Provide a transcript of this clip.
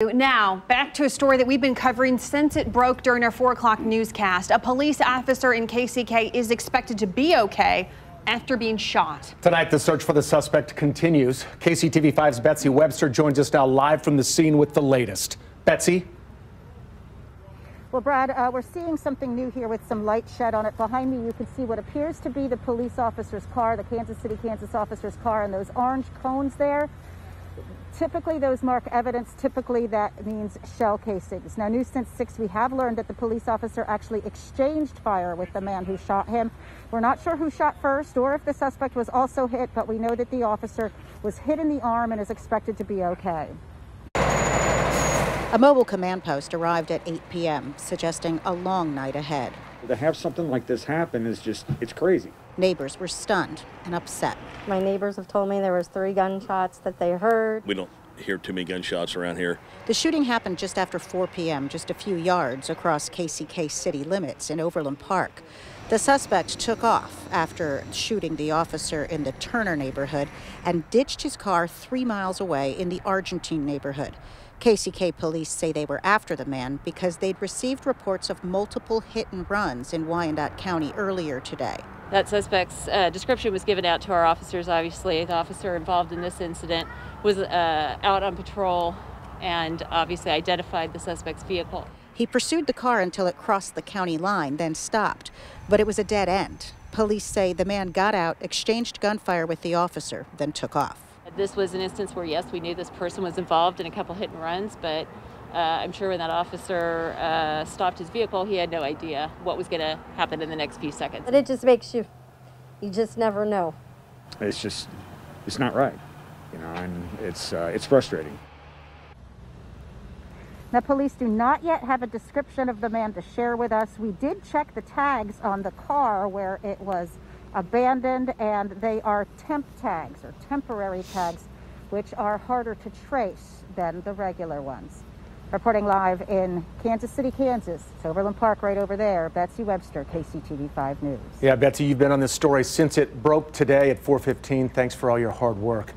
Now, back to a story that we've been covering since it broke during our 4 o'clock newscast. A police officer in KCK is expected to be okay after being shot. Tonight, the search for the suspect continues. KCTV5's Betsy Webster joins us now live from the scene with the latest. Betsy? Well, Brad, uh, we're seeing something new here with some light shed on it. Behind me, you can see what appears to be the police officer's car, the Kansas City, Kansas officer's car, and those orange cones there. Typically, those mark evidence. Typically, that means shell casings. Now, News Since 6, we have learned that the police officer actually exchanged fire with the man who shot him. We're not sure who shot first or if the suspect was also hit, but we know that the officer was hit in the arm and is expected to be okay. A mobile command post arrived at 8 p.m., suggesting a long night ahead. To have something like this happen is just, it's crazy. Neighbors were stunned and upset. My neighbors have told me there was three gunshots that they heard. We don't hear too many gunshots around here. The shooting happened just after 4 p.m., just a few yards across KCK city limits in Overland Park. The suspect took off after shooting the officer in the Turner neighborhood and ditched his car three miles away in the Argentine neighborhood. KCK police say they were after the man because they'd received reports of multiple hit and runs in Wyandotte County earlier today. That suspect's uh, description was given out to our officers, obviously. The officer involved in this incident was uh, out on patrol and obviously identified the suspect's vehicle. He pursued the car until it crossed the county line, then stopped. But it was a dead end. Police say the man got out, exchanged gunfire with the officer, then took off. This was an instance where, yes, we knew this person was involved in a couple hit and runs, but uh, I'm sure when that officer uh, stopped his vehicle, he had no idea what was going to happen in the next few seconds. But it just makes you, you just never know. It's just, it's not right, you know, and it's, uh, it's frustrating. Now, police do not yet have a description of the man to share with us. We did check the tags on the car where it was abandoned, and they are temp tags or temporary tags, which are harder to trace than the regular ones. Reporting live in Kansas City, Kansas. It's Overland Park right over there. Betsy Webster, KCTV 5 News. Yeah, Betsy, you've been on this story since it broke today at 415. Thanks for all your hard work.